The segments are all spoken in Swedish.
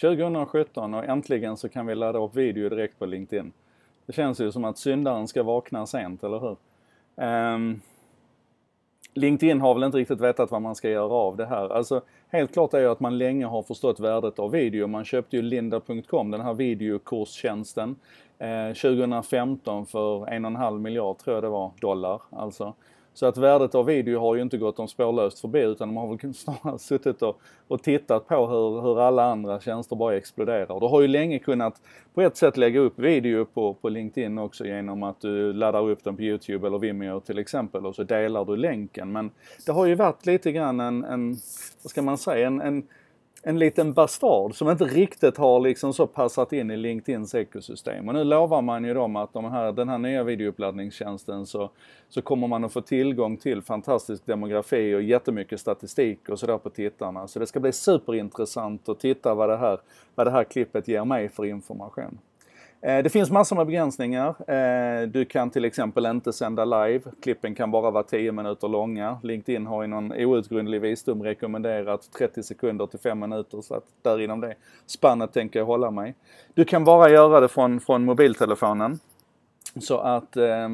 2017 och äntligen så kan vi ladda upp video direkt på LinkedIn. Det känns ju som att syndaren ska vakna sent, eller hur? Um, LinkedIn har väl inte riktigt vetat vad man ska göra av det här. Alltså, helt klart är ju att man länge har förstått värdet av video. Man köpte ju linda.com, den här videokurstjänsten, eh, 2015 för en och en halv miljard tror jag det var, dollar alltså. Så att värdet av video har ju inte gått dem spårlöst förbi utan de har väl snarare suttit och, och tittat på hur, hur alla andra tjänster bara exploderar. Och Du har ju länge kunnat på ett sätt lägga upp video på, på LinkedIn också genom att du laddar upp den på Youtube eller Vimeo till exempel och så delar du länken. Men det har ju varit lite grann en, en vad ska man säga, en, en en liten bastard som inte riktigt har liksom så passat in i LinkedIns ekosystem. Och nu lovar man ju dem att de här, den här nya videouppladdningstjänsten så, så kommer man att få tillgång till fantastisk demografi och jättemycket statistik och sådär på tittarna. Så det ska bli superintressant att titta vad det här, vad det här klippet ger mig för information. Eh, det finns massor med begränsningar. Eh, du kan till exempel inte sända live. Klippen kan bara vara 10 minuter långa. LinkedIn har i någon outgrundlig visdom rekommenderat 30 sekunder till 5 minuter så att där inom det spannet tänker jag hålla mig. Du kan bara göra det från, från mobiltelefonen. Så att Eh,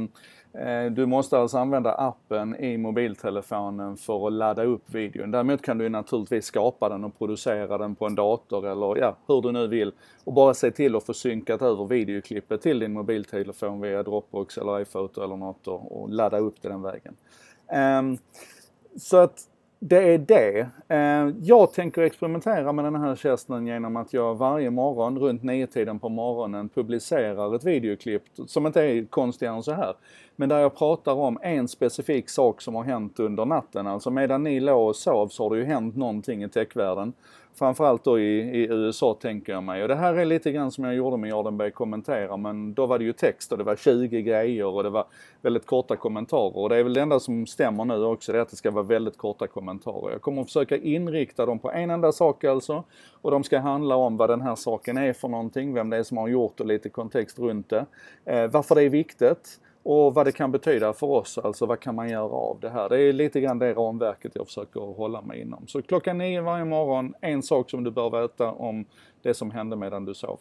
Eh, du måste alltså använda appen i mobiltelefonen för att ladda upp videon. Däremot kan du naturligtvis skapa den och producera den på en dator eller ja, hur du nu vill. Och bara se till att få synkat över videoklippet till din mobiltelefon via Dropbox eller iPhoto eller något och, ladda upp det den vägen. Um, så att det är det. Eh, jag tänker experimentera med den här tjänsten genom att jag varje morgon runt tiden på morgonen publicerar ett videoklipp som inte är konstigare än så här. Men där jag pratar om en specifik sak som har hänt under natten. Alltså medan ni låg och sov så har det ju hänt någonting i techvärlden. Framförallt då i, i USA tänker jag mig. Och det här är lite grann som jag gjorde med Jardenberg kommentera men då var det ju text och det var 20 grejer och det var väldigt korta kommentarer. Och det är väl det enda som stämmer nu också, det är att det ska vara väldigt korta kommentarer. Jag kommer att försöka inrikta dem på en enda sak alltså. Och de ska handla om vad den här saken är för någonting, vem det är som har gjort och lite kontext runt det. Eh, varför det är viktigt och vad det kan betyda för oss, alltså vad kan man göra av det här? Det är lite grann det ramverket jag försöker hålla mig inom. Så klockan nio varje morgon, en sak som du bör veta om det som hände medan du sov.